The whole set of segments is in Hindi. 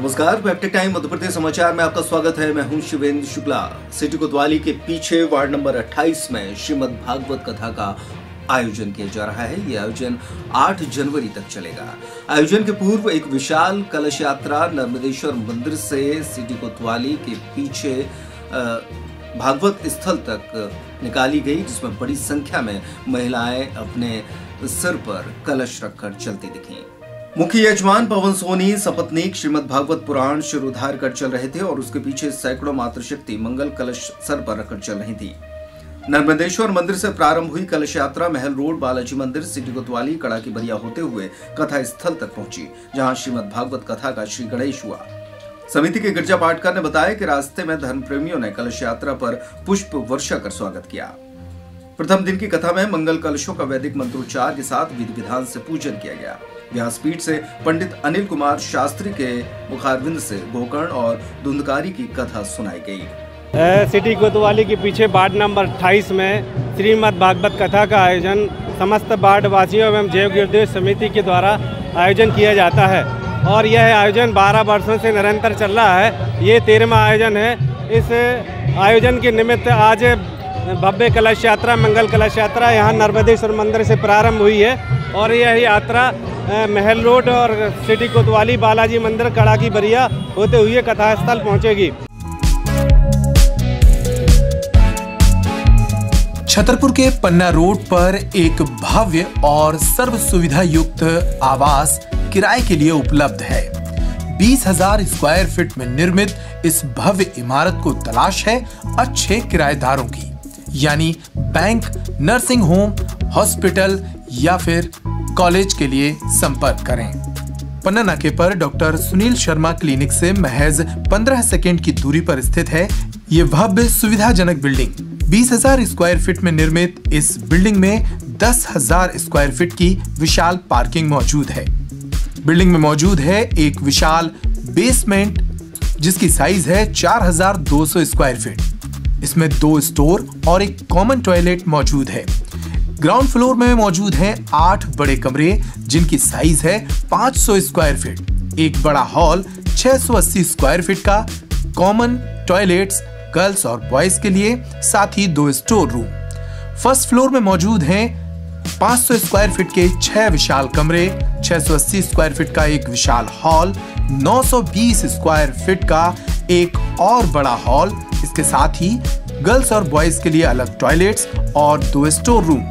नमस्कार वेबटेक टाइम मध्य प्रदेश समाचार में आपका स्वागत है। मैं हूँ शिवेंद्र शुक्ला। सिटी कोतवाली के पीछे वार्ड नंबर 28 में श्रीमद भागवत कथा का आयोजन किया जा रहा है। यह आयोजन 8 जनवरी तक चलेगा। आयोजन के पूर्व एक विशाल कलश यात्रा नर्मदेश्वर मंदिर से सिटी कोतवाली के पीछे भागवत स्थल तक निकाली गई, जिसमें बड़ी संख्या में महिलाएँ अपने सिर पर कलश रखकर चलती दिखी। मुख्य यजमान पवन सोनी सपत्नीक श्रीमद भागवत पुराण शिरोधार कर चल रहे थे और उसके पीछे सैकड़ों मातृशक्ति मंगल कलश सर पर रखकर चल रही थी। नर्मदेश्वर मंदिर से प्रारंभ हुई कलश यात्रा, महल रोड, बालाजी मंदिर, सिटी कोतवाली कड़ा की बरिया होते हुए कथा स्थल तक पहुँची, जहाँ श्रीमद भागवत कथा का श्री गणेश हुआ। समिति के गिरजा पाटकर ने बताया कि रास्ते में धर्म प्रेमियों ने कलश यात्रा पर पुष्प वर्षा कर स्वागत किया। प्रथम दिन की कथा में मंगल कलशों का वैदिक मंत्रोच्चार के साथ विधि विधान से पूजन किया गया। व्यासपीठ से पंडित अनिल कुमार शास्त्री के मुखारविंद से गोकर्ण और धुंधकारी की कथा सुनाई गई। सिटी कोतवाली के पीछे वार्ड नंबर 28 में श्रीमद भागवत कथा का आयोजन समस्त वार्ड वासियों एवं जैव गिरदेव समिति के द्वारा आयोजन किया जाता है और यह आयोजन 12 वर्षों से निरंतर चल रहा है। ये तेरहवा आयोजन है। इस आयोजन के निमित्त आज भव्य कलश यात्रा, मंगल कलश यात्रा यहाँ नर्मदेश्वर मंदिर से प्रारंभ हुई है और यह यात्रा महल रोड और सिटी कोतवाली बालाजी मंदिर कड़ा की बरिया होते हुए कथा स्थल पहुँचेगी। छतरपुर के पन्ना रोड पर एक भव्य और सर्व सुविधा युक्त आवास किराए के लिए उपलब्ध है। बीस हज़ार स्क्वायर फीट में निर्मित इस भव्य इमारत को तलाश है अच्छे किराएदारों की, यानी बैंक, नर्सिंग होम, हॉस्पिटल या फिर कॉलेज के लिए संपर्क करें। पन्ना नाके पर डॉक्टर सुनील शर्मा क्लिनिक से महज 15 सेकेंड की दूरी पर स्थित है ये भव्य सुविधाजनक बिल्डिंग। 20,000 स्क्वायर फीट में निर्मित इस बिल्डिंग में 10,000 स्क्वायर फीट की विशाल पार्किंग मौजूद है। बिल्डिंग में मौजूद है एक विशाल बेसमेंट जिसकी साइज़ है 4,200 स्क्वायर फीट। इसमें दो स्टोर और एक कॉमन टॉयलेट मौजूद है। ग्राउंड फ्लोर में मौजूद हैं आठ बड़े कमरे, जिनकी साइज़ है 500 स्क्वायर फीट। एक बड़ा हॉल 680 स्क्वायर फीट का, कॉमन टॉयलेट्स, गर्ल्स और बॉयज़ के लिए, साथ ही दो स्टोर रूम। फ़र्स्ट फ्लोर में मौजूद हैं 500 स्क्वायर फीट के छह विशाल कमरे 680 स्क्वायर फीट का एक विशाल हॉल 920 स्क्वायर फीट का एक और बड़ा हॉल। इसके साथ ही गर्ल्स और बॉयज़ के लिए अलग टॉयलेट्स और दो स्टोर रूम।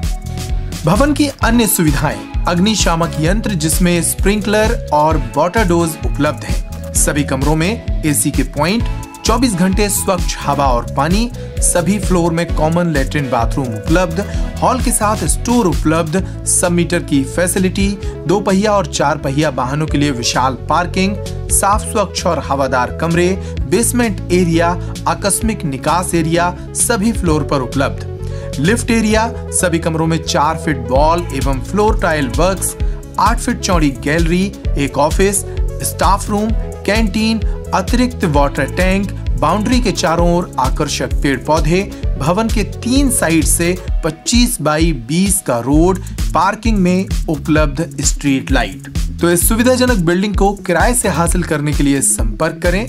भवन की अन्य सुविधाएँ, अग्निशामक यंत्र जिसमें स्प्रिंकलर और वाटर डोज उपलब्ध है। सभी कमरों में एसी के पॉइंट 24 घंटे स्वच्छ हवा और पानी, सभी फ्लोर में कॉमन लेटरिन बाथरूम उपलब्ध, हॉल के साथ स्टोर उपलब्ध, सब मीटर की फैसिलिटी, दो पहिया और चार पहिया वाहनों के लिए विशाल पार्किंग, साफ़ स्वच्छ और हवादार कमरे बेसमेंट एरिया आकस्मिक निकास एरिया सभी फ्लोर पर उपलब्ध। लिफ्ट एरिया सभी कमरों में चार फीट वॉल एवं फ्लोर टाइल वर्क्स, आठ फीट चौड़ी गैलरी एक ऑफ़िस स्टाफ रूम कैंटीन अतिरिक्त वाटर टैंक बाउंड्री के चारों ओर आकर्षक पेड़ पौधे भवन के तीन साइड से 25 बाई 20 का रोड पार्किंग में उपलब्ध स्ट्रीट लाइट तो इस सुविधाजनक बिल्डिंग को किराए से हासिल करने के लिए संपर्क करें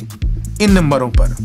इन नंबरों पर।